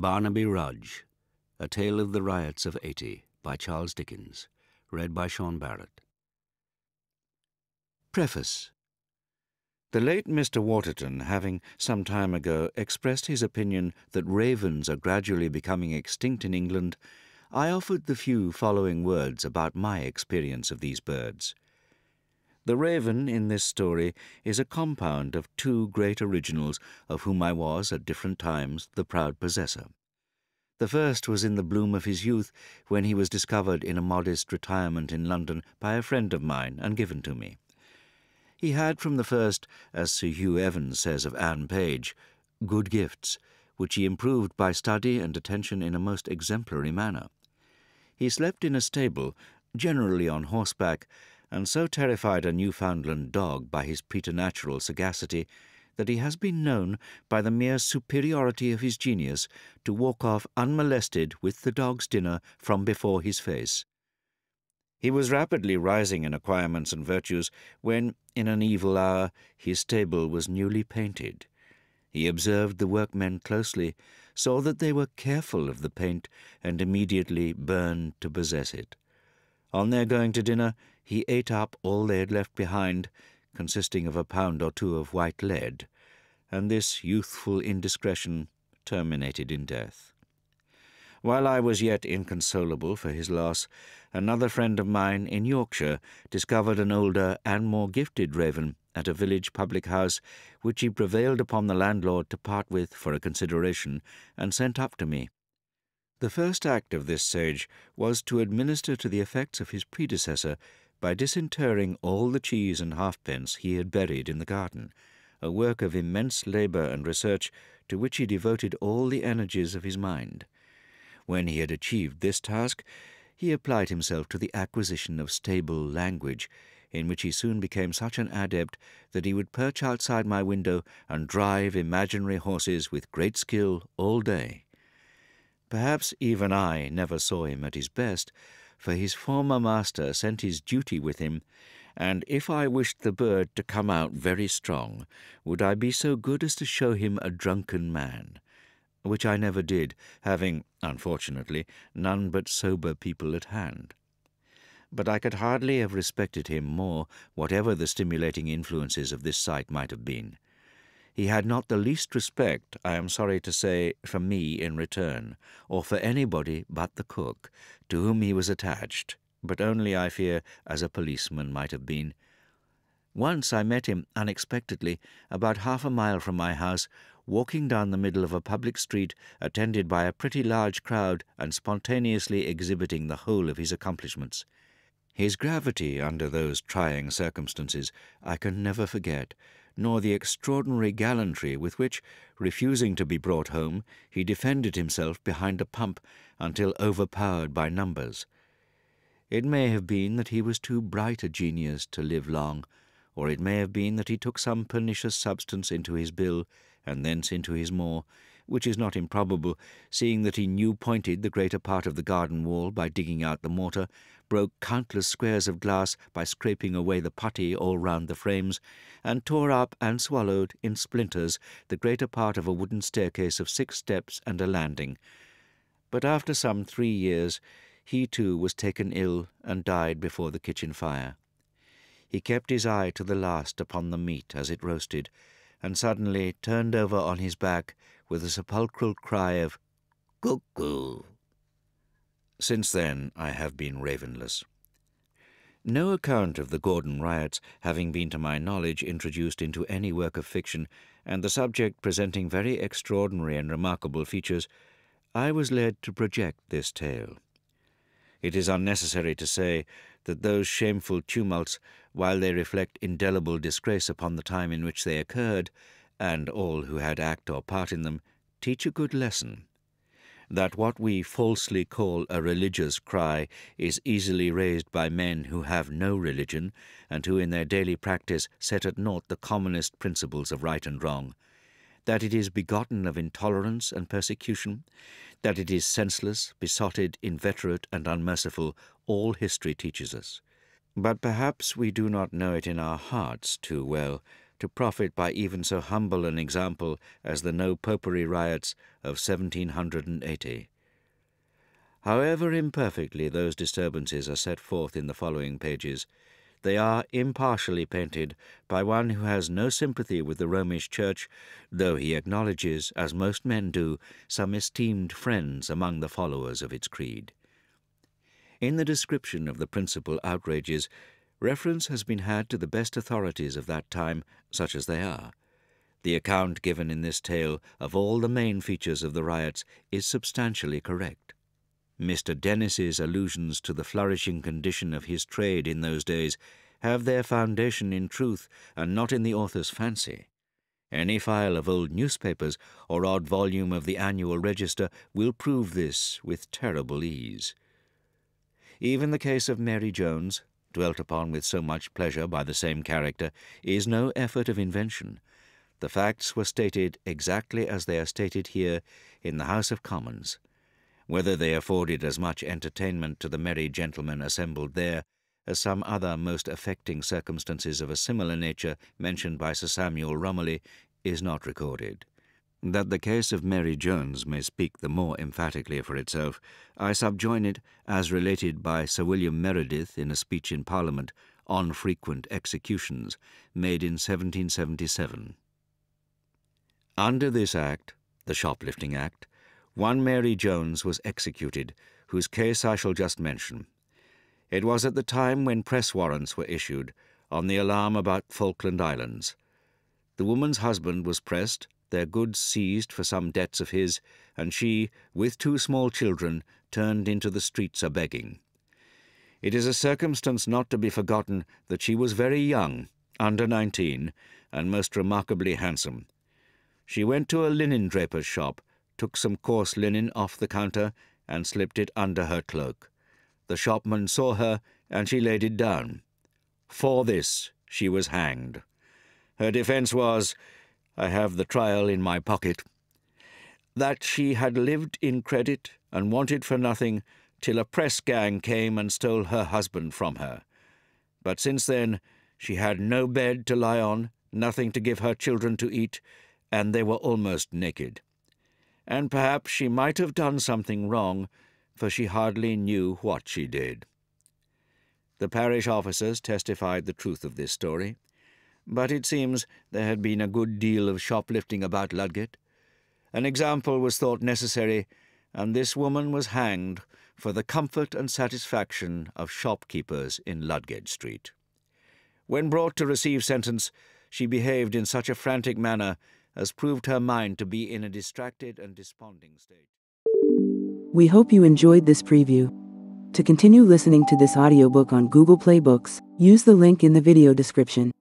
Barnaby Rudge, A Tale of the Riots of 80 by Charles Dickens, read by Sean Barrett. Preface The late Mr. Waterton, having some time ago expressed his opinion that ravens are gradually becoming extinct in England, I offered the few following words about my experience of these birds. The raven in this story is a compound of two great originals of whom I was, at different times, the proud possessor. The first was in the bloom of his youth, when he was discovered in a modest retirement in London by a friend of mine and given to me. He had from the first, as Sir Hugh Evans says of Anne Page, good gifts, which he improved by study and attention in a most exemplary manner. He slept in a stable, generally on horseback, and so terrified a Newfoundland dog by his preternatural sagacity that he has been known, by the mere superiority of his genius, to walk off unmolested with the dog's dinner from before his face. He was rapidly rising in acquirements and virtues when, in an evil hour, his stable was newly painted. He observed the workmen closely, saw that they were careful of the paint, and immediately burned to possess it. On their going to dinner, he ate up all they had left behind, consisting of a pound or two of white lead, and this youthful indiscretion terminated in death. While I was yet inconsolable for his loss, another friend of mine in Yorkshire discovered an older and more gifted raven at a village public house, which he prevailed upon the landlord to part with for a consideration, and sent up to me. The first act of this sage was to administer to the effects of his predecessor by disinterring all the cheese and halfpence he had buried in the garden, a work of immense labour and research to which he devoted all the energies of his mind. When he had achieved this task, he applied himself to the acquisition of stable language, in which he soon became such an adept that he would perch outside my window and drive imaginary horses with great skill all day. Perhaps even I never saw him at his best, for his former master sent his duty with him, and if I wished the bird to come out very strong, would I be so good as to show him a drunken man? Which I never did, having, unfortunately, none but sober people at hand. But I could hardly have respected him more, whatever the stimulating influences of this sight might have been. He had not the least respect, I am sorry to say, for me in return, or for anybody but the cook, to whom he was attached, but only, I fear, as a policeman might have been. Once I met him unexpectedly, about half a mile from my house, walking down the middle of a public street, attended by a pretty large crowd, and spontaneously exhibiting the whole of his accomplishments. His gravity under those trying circumstances I can never forget, nor the extraordinary gallantry with which, refusing to be brought home, he defended himself behind a pump until overpowered by numbers. It may have been that he was too bright a genius to live long, or it may have been that he took some pernicious substance into his bill, and thence into his maw, which is not improbable, seeing that he new pointed the greater part of the garden wall by digging out the mortar, broke countless squares of glass by scraping away the putty all round the frames, and tore up and swallowed in splinters the greater part of a wooden staircase of six steps and a landing. But after some three years, he too was taken ill and died before the kitchen fire. He kept his eye to the last upon the meat as it roasted, and suddenly turned over on his back with a sepulchral cry of cuckoo. Since then I have been ravenless. No account of the Gordon riots having been to my knowledge introduced into any work of fiction, and the subject presenting very extraordinary and remarkable features, I was led to project this tale. It is unnecessary to say that those shameful tumults, while they reflect indelible disgrace upon the time in which they occurred, and all who had act or part in them, teach a good lesson that what we falsely call a religious cry is easily raised by men who have no religion, and who in their daily practice set at naught the commonest principles of right and wrong, that it is begotten of intolerance and persecution, that it is senseless, besotted, inveterate, and unmerciful, all history teaches us. But perhaps we do not know it in our hearts too well, to profit by even so humble an example as the No Popery riots of 1780. However imperfectly those disturbances are set forth in the following pages, they are impartially painted by one who has no sympathy with the Romish Church, though he acknowledges, as most men do, some esteemed friends among the followers of its creed. In the description of the principal outrages, reference has been had to the best authorities of that time, such as they are. The account given in this tale of all the main features of the riots is substantially correct. Mr. Dennis's allusions to the flourishing condition of his trade in those days have their foundation in truth and not in the author's fancy. Any file of old newspapers or odd volume of the annual register will prove this with terrible ease. Even the case of Mary Jones, dwelt upon with so much pleasure by the same character, is no effort of invention. The facts were stated exactly as they are stated here in the House of Commons. Whether they afforded as much entertainment to the merry gentlemen assembled there as some other most affecting circumstances of a similar nature mentioned by Sir Samuel Romilly is not recorded. That the case of Mary Jones may speak the more emphatically for itself, I subjoin it as related by Sir William Meredith in a speech in Parliament on frequent executions, made in 1777. Under this Act, the Shoplifting Act, one Mary Jones was executed, whose case I shall just mention. It was at the time when press warrants were issued, on the alarm about Falkland Islands. The woman's husband was pressed, their goods seized for some debts of his, and she, with two small children, turned into the streets a begging. It is a circumstance not to be forgotten that she was very young, under nineteen, and most remarkably handsome. She went to a linen draper's shop, took some coarse linen off the counter, and slipped it under her cloak. The shopman saw her, and she laid it down. For this she was hanged. Her defence was, I have the trial in my pocket, that she had lived in credit and wanted for nothing till a press gang came and stole her husband from her. But since then she had no bed to lie on, nothing to give her children to eat, and they were almost naked and perhaps she might have done something wrong, for she hardly knew what she did. The parish officers testified the truth of this story, but it seems there had been a good deal of shoplifting about Ludgate. An example was thought necessary, and this woman was hanged for the comfort and satisfaction of shopkeepers in Ludgate Street. When brought to receive sentence, she behaved in such a frantic manner has proved her mind to be in a distracted and desponding state. We hope you enjoyed this preview. To continue listening to this audiobook on Google Play Books, use the link in the video description.